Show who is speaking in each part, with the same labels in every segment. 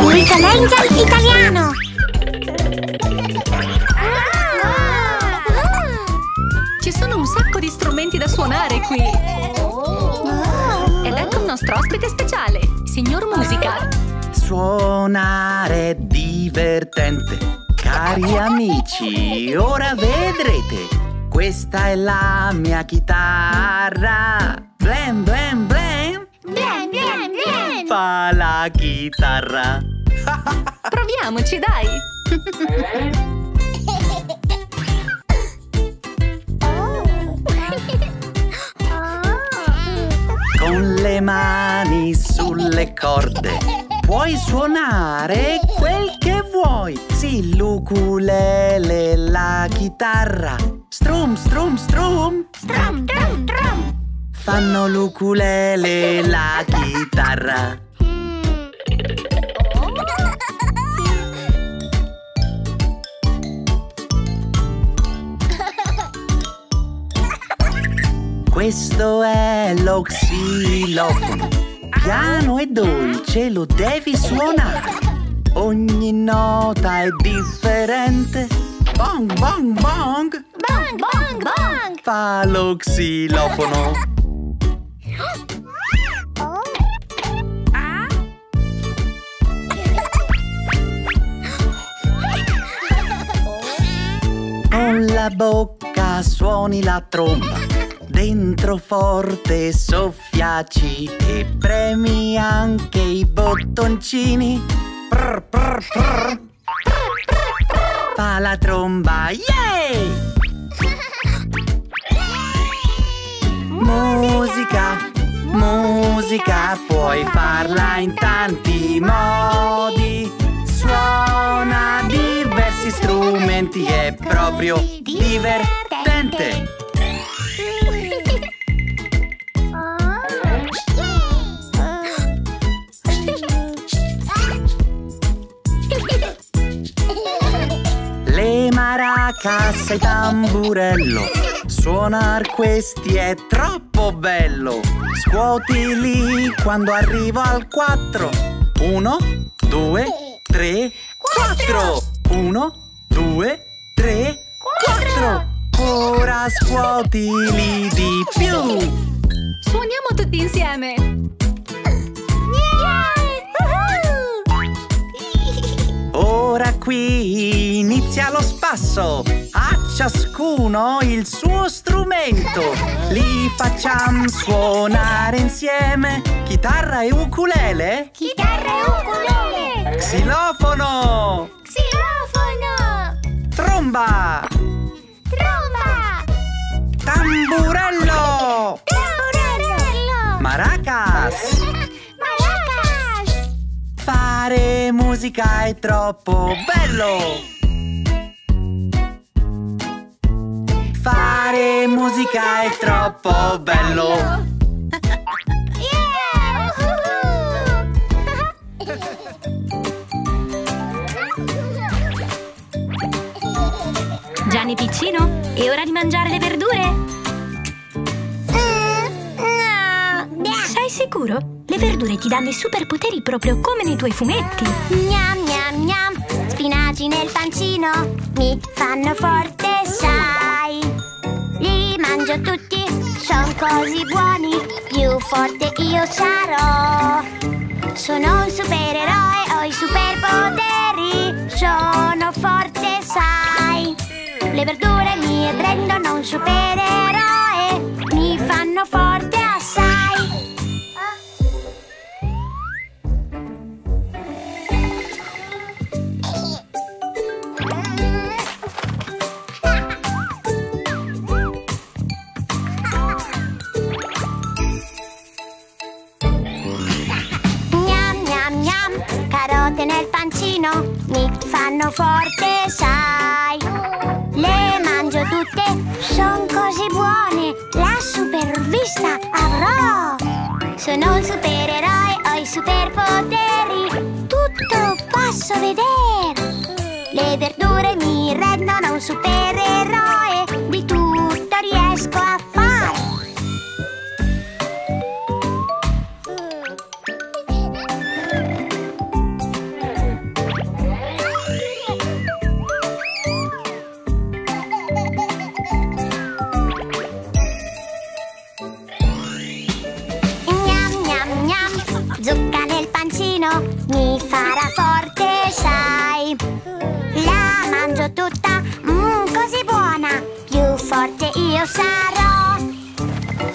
Speaker 1: Little Angel italiano!
Speaker 2: Ci sono un sacco di strumenti da suonare qui! Ed ecco il nostro ospite speciale, signor Musica!
Speaker 3: Suonare è divertente, cari amici, ora vedrete! Questa è la mia chitarra! Blam blam blam!
Speaker 1: Blen, blen, blen!
Speaker 3: Fa la chitarra!
Speaker 2: Proviamoci, dai!
Speaker 3: Con le mani sulle corde puoi suonare quel che vuoi. Sì, l'ukulele, la chitarra. Strum, strum, strum.
Speaker 1: Trum, trum, trum!
Speaker 3: Fanno l'ukulele la chitarra. Questo è lo xilofono. Piano e dolce lo devi suonare. Ogni nota è differente. Bong, bong, bong.
Speaker 1: Bong, bong, bong!
Speaker 3: Fa lo xilofono. Con la bocca suoni la tromba. Dentro forte soffiaci e premi anche i bottoncini. Prr, prr, prr. Fa la tromba, yeah! Musica, puoi farla in tanti modi. Suona diversi strumenti, è proprio divertente. Le maracas e tamburello Suonar questi è troppo bello. Scuotili quando arrivo al 4 Uno, due, tre, quattro. Uno, due, tre, quattro. Ora scuotili di più.
Speaker 2: Suoniamo tutti insieme!
Speaker 3: Ora qui inizia lo spasso, a ciascuno il suo strumento. Facciamo suonare insieme, chitarra e ukulele,
Speaker 1: Chitarra e ukulele!
Speaker 3: xilofono,
Speaker 1: Xilofono!
Speaker 3: tromba,
Speaker 1: Tromba!
Speaker 3: tamburello,
Speaker 1: Tamburello!
Speaker 3: maracas.
Speaker 1: Maracas!
Speaker 3: Fare musica è troppo bello! Fare musica è troppo bello!
Speaker 1: Yeah!
Speaker 4: Gianni Piccino, è ora di mangiare le verdure? Sei sicuro? Le verdure ti danno i superpoteri proprio come nei tuoi fumetti.
Speaker 1: Gnam gnam gnam, spinaci nel pancino mi fanno forte, mangio tutti, son così buoni, più forte io sarò. Sono un supereroe, ho i superpoteri, sono forte, sai. Le verdure mi rendono un supereroe, la supervista avrò. Sono un supereroe, ho i superpoteri, tutto posso vedere. Le verdure mi rendono un supereroe, di tutto riesco a fare.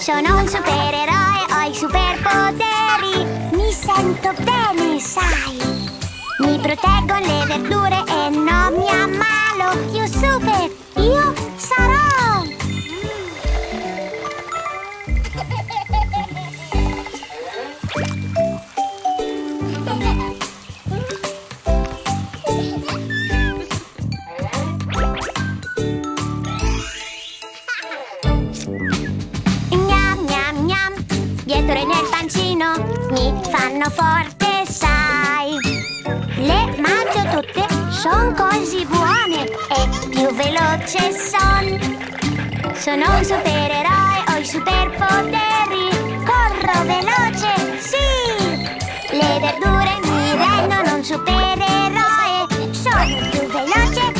Speaker 1: Sono un supereroe, ho i superpoteri. Mi sento bene, sai. Mi proteggo le verdure e non mi ammalo. Io super, fanno forte, sai. Le mangio tutte, son così buone e più veloce son. Sono un supereroe, ho i superpoteri, corro veloce, sì. Le verdure mi rendono un supereroe, sono più veloce,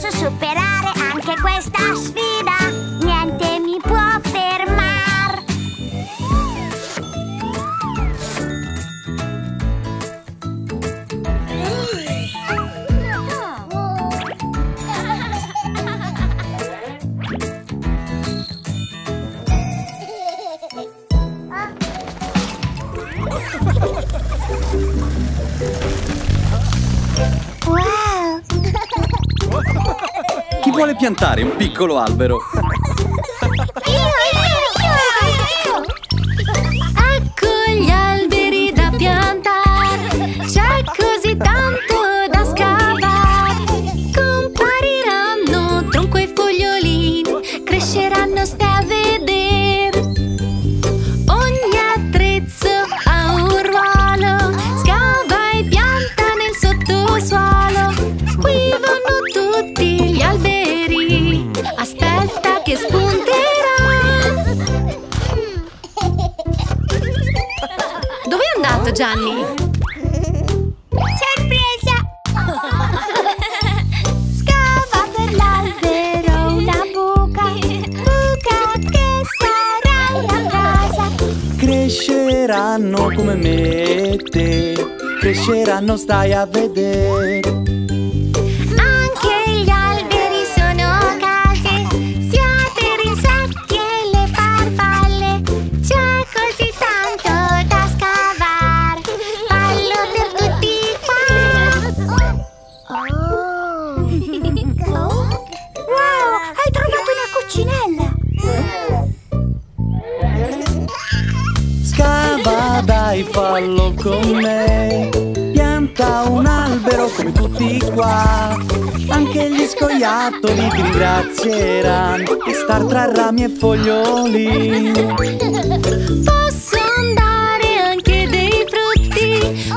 Speaker 1: Posso superare anche questa sfida,
Speaker 3: piantare un piccolo albero?
Speaker 2: Cresceranno
Speaker 3: come me e te. Cresceranno, stai a vedere.
Speaker 1: Fallo
Speaker 3: con me. Pianta un albero come tutti qua. Anche gli scoiattoli ti ringrazieranno. E star tra rami e foglioli.
Speaker 2: Posso andare anche dei frutti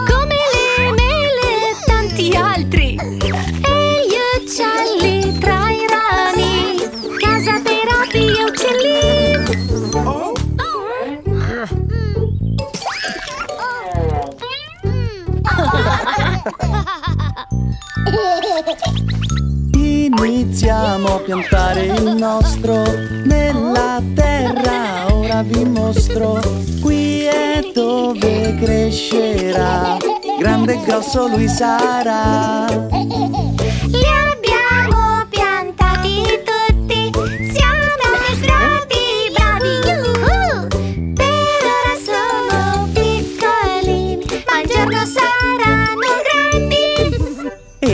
Speaker 3: Iniziamo a piantare il nostro nella terra. Ora vi mostro. Qui è dove crescerà. Grande e grosso lui sarà.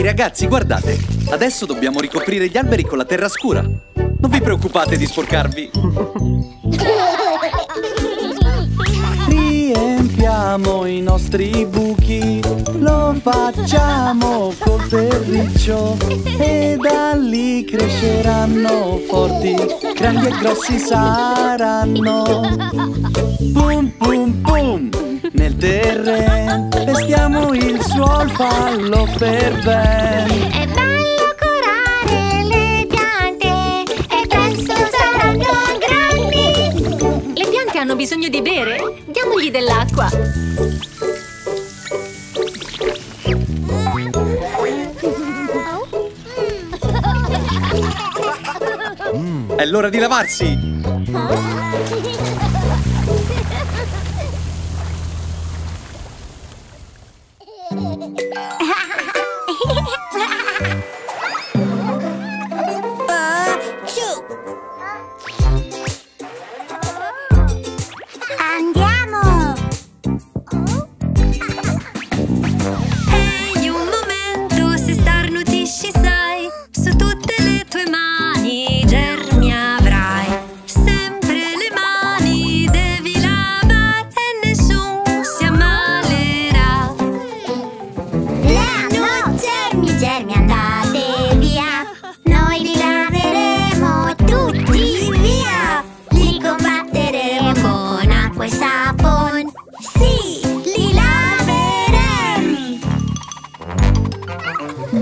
Speaker 3: Ragazzi, guardate! Adesso dobbiamo ricoprire gli alberi con la terra scura. Non vi preoccupate di sporcarvi. Riempiamo i nostri buchi, lo facciamo col terriccio e da lì cresceranno forti, grandi e grossi saranno. Pum pum pum, nel terreno pestiamo il suo fallo per bene.
Speaker 1: È bello curare le piante e presto saranno grandi.
Speaker 2: Le piante hanno bisogno di bere? Diamogli dell'acqua.
Speaker 3: È l'ora di lavarsi!
Speaker 1: Mm.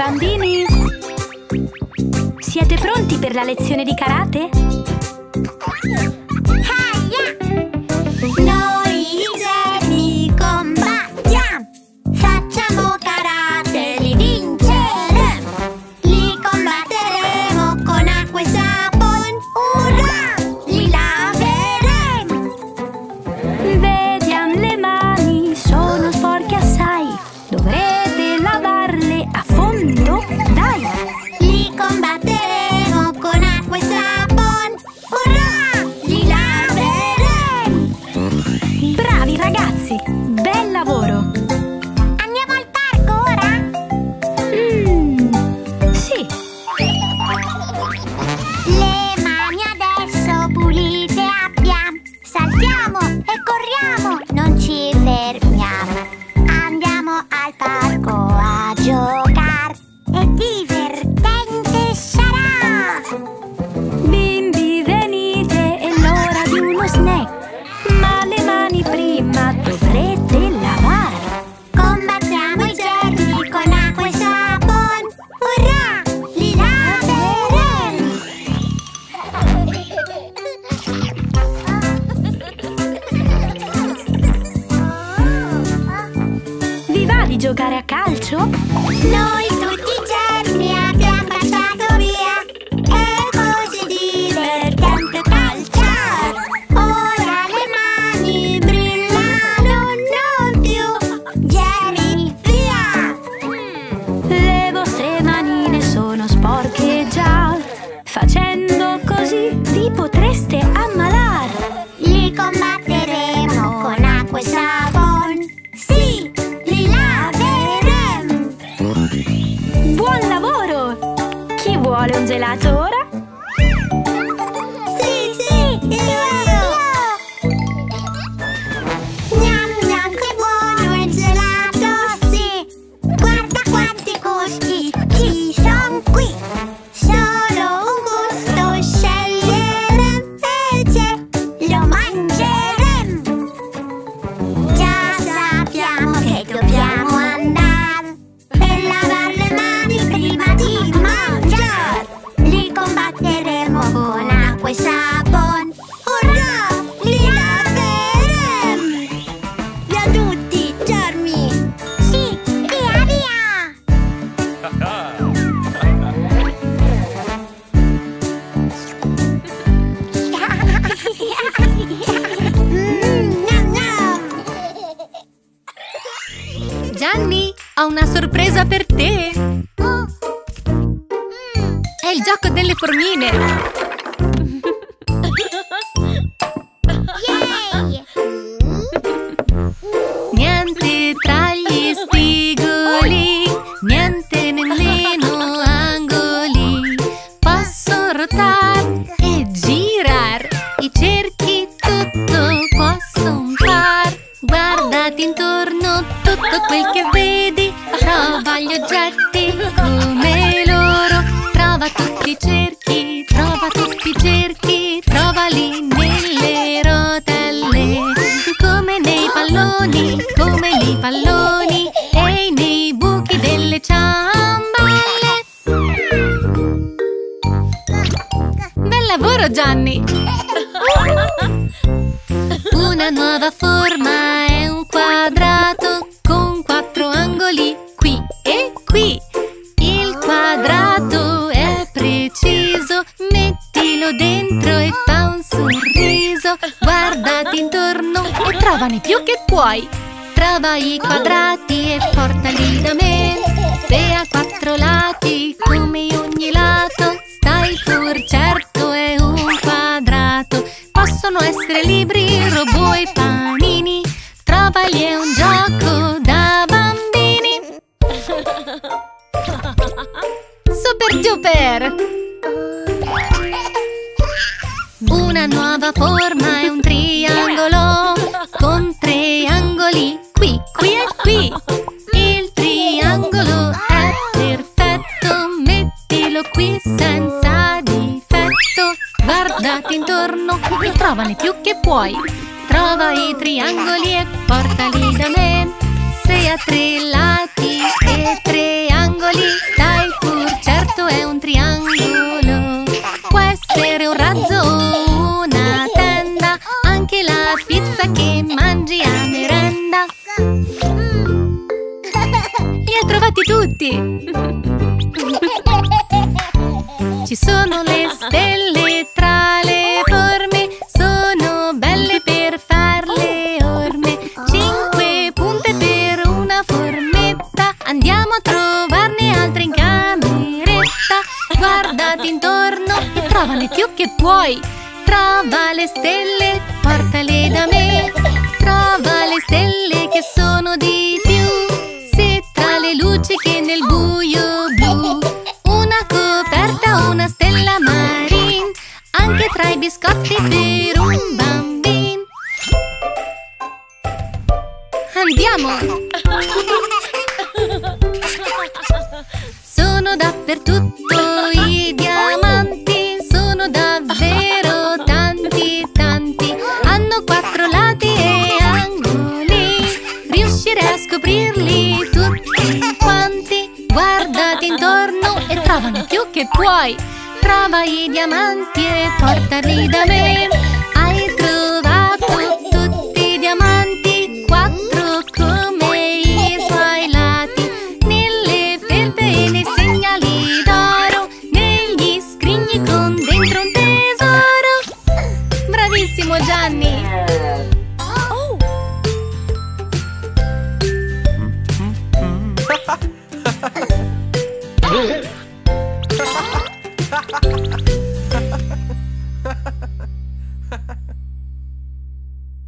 Speaker 4: Bambini! Siete pronti per la lezione di karate?
Speaker 1: 喜
Speaker 2: 相贵 una sorpresa per te! È il gioco delle formine!
Speaker 1: Yay!
Speaker 2: Niente tra gli spigoli, niente nemmeno angoli. Posso rotar e girar i cerchi, tutto posso far. Guardati intorno, tutto quel che vedi Trova gli oggetti come loro, trova tutti i cerchi, trova tutti i cerchi, trovali nelle rotelle, come nei palloni, come nei palloni e nei buchi delle ciambelle. Bel lavoro Gianni! Una nuova forma e trovane più che puoi. Trova i quadrati e portali da me. Se ha quattro lati, come ogni lato, stai pur certo è un quadrato. Possono essere libri, robot e panini. Trovali è un gioco da bambini. Super duper! Una nuova forma e trovane più che puoi. Trova i triangoli e portali da me. Se ha tre lati e tre angoli, stai pur certo è un triangolo. Può essere un razzo o una tenda, anche la pizza che mangi a merenda. Li hai trovati tutti! Ci sono le stelle tra i diamanti e